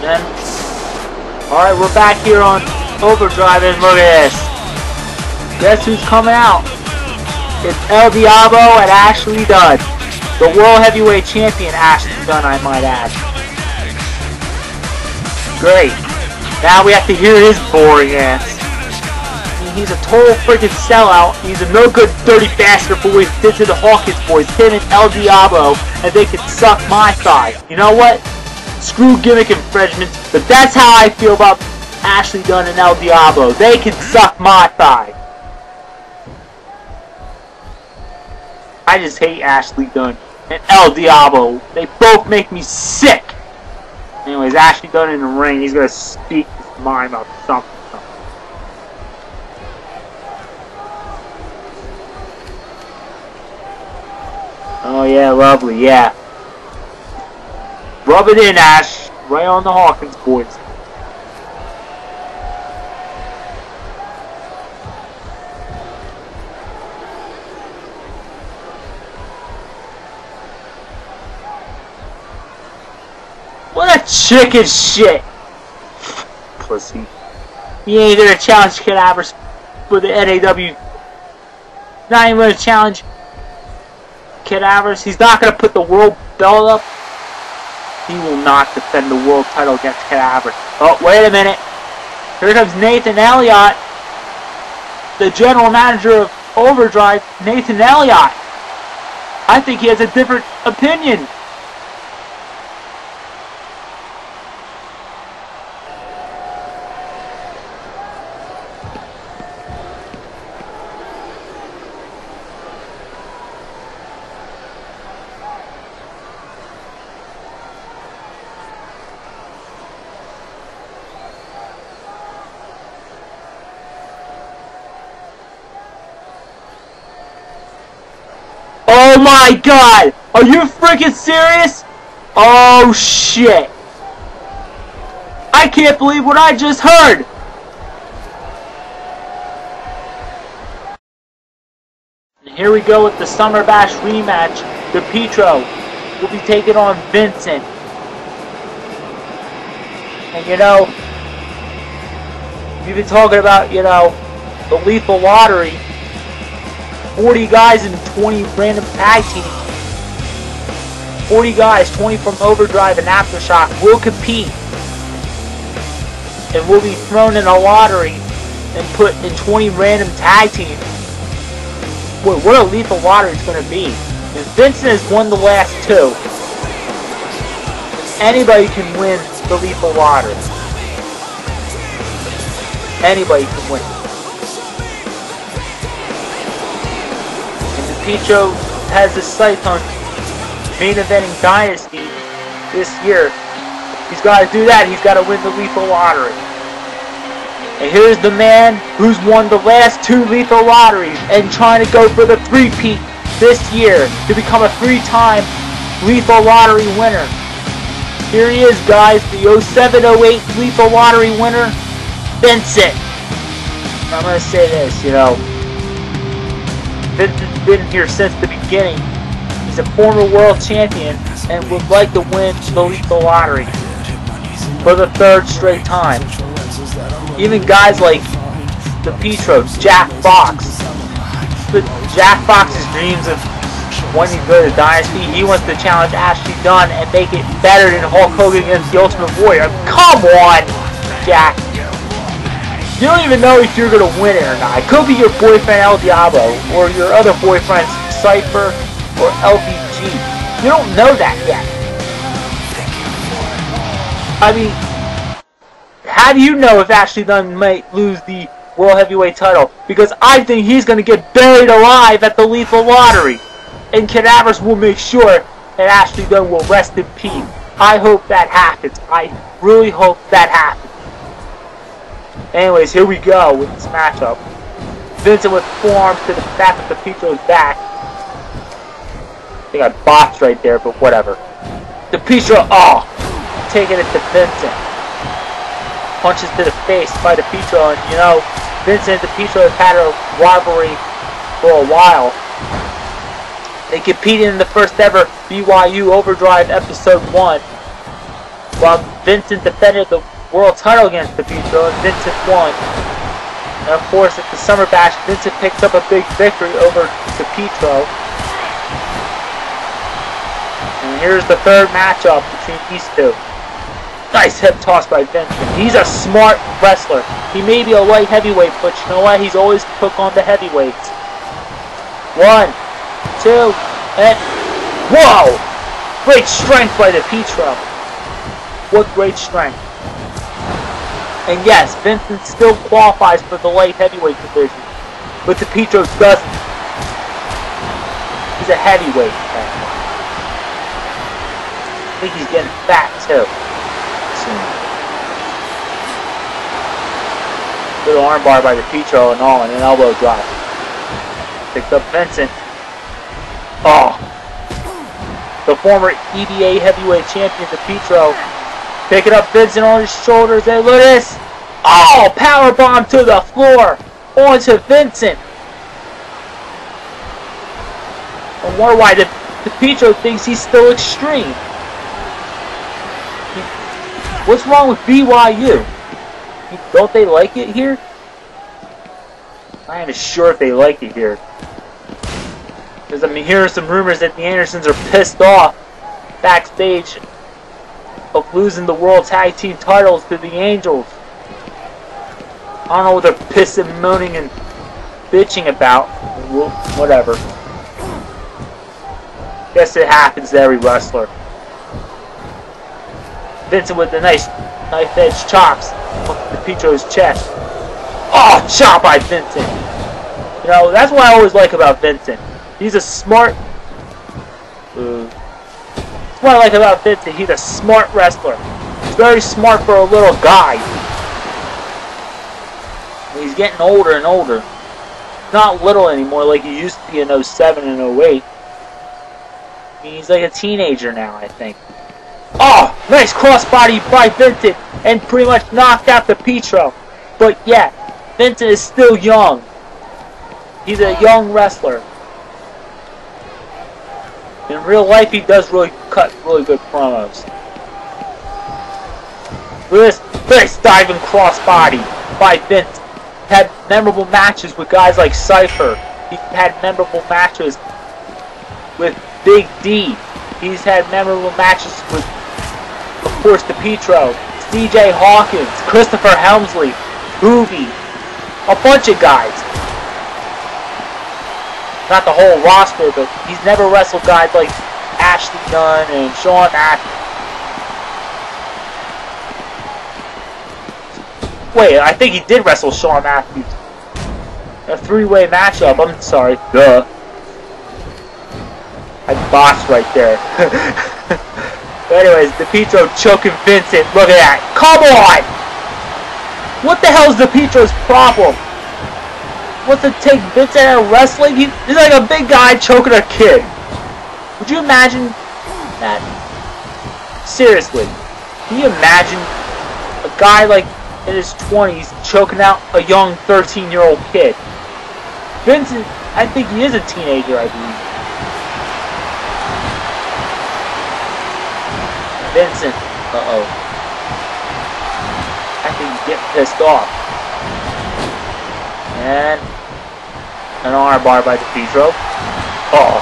Then, alright, we're back here on Overdrive, and look at this. Guess who's coming out? It's El Diablo and Ashley Dunn. The World Heavyweight Champion, Ashley Dunn, I might add. Great. Now we have to hear his boring ass. He's a total freaking sellout. He's a no good dirty bastard for what he did to the Hawkins boys, him and El Diablo, and they can suck my thigh. You know what? Screw gimmick infringements, but that's how I feel about Ashley Dunn and El Diablo. They can suck my thigh. I just hate Ashley Dunn and El Diablo. They both make me sick. Anyways, Ashley Dunn in the ring, he's gonna speak his mind about something. Oh yeah, lovely, yeah. Rub it in, Ash. Right on the Hawkins boys. What a chicken shit! Pussy. He ain't gonna challenge Cadavers for the NAW. Not even gonna challenge Cadavers. He's not to put the world belt up. He will not defend the world title against Cadaver. Oh, wait a minute. Here comes Nathan Elliott, the general manager of Overdrive. Nathan Elliott. I think he has a different opinion. Oh my god! Are you freaking serious? Oh shit! I can't believe what I just heard! And here we go with the Summer Bash rematch. The Petro will be taking on Vincent. And you know, we've been talking about, you know, the lethal lottery 40 guys and 20 random tag teams. 40 guys, 20 from Overdrive and Aftershock will compete and will be thrown in a lottery and put in 20 random tag teams. What, what a lethal lottery it's going to be. And Vincent has won the last two. Anybody can win the lethal lottery. Anybody can win. Picho has his sights on main eventing Dynasty this year. He's got to do that. He's got to win the Lethal Lottery. And here's the man who's won the last two Lethal Lotteries and trying to go for the three-peat this year to become a three-time Lethal Lottery winner. Here he is, guys, the 0708 Lethal Lottery winner, Vincent. I'm going to say this, you know, Vincent's been here since the beginning. He's a former world champion and would like to win the Lethal Lottery for the third straight time. Even guys like the Petros, Jack Fox. But Jack Fox's dreams of wanting to go to Dynasty, he wants to challenge Ashley Dunn and make it better than Hulk Hogan against the Ultimate Warrior. Come on, Jack. You don't even know if you're going to win it or not. It could be your boyfriend El Diablo, or your other boyfriends, Cypher, or LBG. You don't know that yet. I mean, how do you know if Ashley Dunn might lose the World Heavyweight title? Because I think he's going to get buried alive at the Lethal Lottery. And Cadavers will make sure that Ashley Dunn will rest in peace. I hope that happens. I really hope that happens. Anyways, here we go with this matchup. Vincent with forearms to the back of DePietro's back. I think I botched right there, but whatever. DePietro, oh, taking it to Vincent. Punches to the face by the Petro, and you know, Vincent and DePietro have had a rivalry for a while. They competed in the first ever BYU Overdrive Episode 1. While Vincent defended the world title against DePietro, and Vincent won. And of course, at the Summer Bash, Vincent picked up a big victory over DePietro. And here's the third matchup between these two. Nice hip toss by Vincent. He's a smart wrestler. He may be a light heavyweight, but you know what? He's always took on the heavyweights. One, two, and whoa! Great strength by DePietro. What great strength. And yes, Vincent still qualifies for the light heavyweight division. But DePietro doesn't. He's a heavyweight. I think he's getting fat too. Little armbar by DePietro and all, and an elbow drop. Picked up Vincent. Oh. The former EBA heavyweight champion DePietro Picking up Vincent on his shoulders. And look at this. Oh, power bomb to the floor. Onto Vincent. I wonder why the, Petro thinks he's still extreme. What's wrong with BYU? Don't they like it here? I ain't sure if they like it here. Because I'm hearing some rumors that the Andersons are pissed off backstage of losing the World Tag Team titles to the Angels. I don't know what they're pissing, moaning, and bitching about. Whatever. Guess it happens to every wrestler. Vincent with the nice knife edge chops to Petro's chest. Oh, chop by Vincent. You know, that's what I always like about Vincent. He's a smart... What I like about Vincent, he's a smart wrestler. He's very smart for a little guy. He's getting older and older. Not little anymore like he used to be in 07 and 08. He's like a teenager now, I think. Oh, nice crossbody by Vincent and pretty much knocked out DePietro. But yeah, Vincent is still young. He's a young wrestler. In real life, he does really cut really good promos. This, this diving crossbody by Vince had memorable matches with guys like Cypher. He had memorable matches with Big D. He's had memorable matches with, of course, DePietro, CJ Hawkins, Christopher Helmsley, Hoovy, a bunch of guys not the whole roster, but he's never wrestled guys like Ashley Dunn and Sean Matthews. Wait, I think he did wrestle Sean Matthews. A three-way matchup, I'm sorry. Duh. I botched right there. but anyways, DePietro choking Vincent. Look at that. Come on! What the hell is DePietro's problem? Wants to take Vincent out of wrestling? He, he's like a big guy choking a kid. Would you imagine that? Seriously. Can you imagine a guy like in his 20s choking out a young 13-year-old kid? Vincent, I think he is a teenager, I believe. Vincent, uh-oh. I think he's getting pissed off. And an arm bar by DePietro. Oh.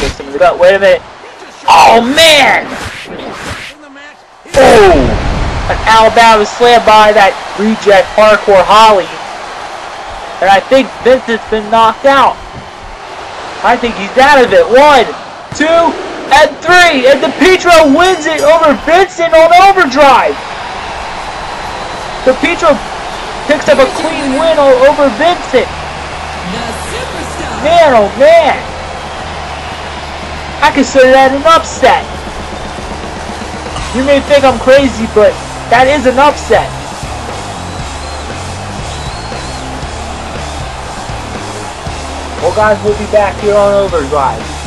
Kicks him in the gut. Wait a minute. Oh, man! Oh! An Alabama slam by that reject Hardcore Holly. And I think Vincent's been knocked out. I think he's out of it. One, two, and three. And DePietro wins it over Vincent on overdrive. DePietro picks up a clean win over Vincent. Man, oh man. I consider that an upset. You may think I'm crazy, but that is an upset. Well guys, we'll be back here on Overdrive.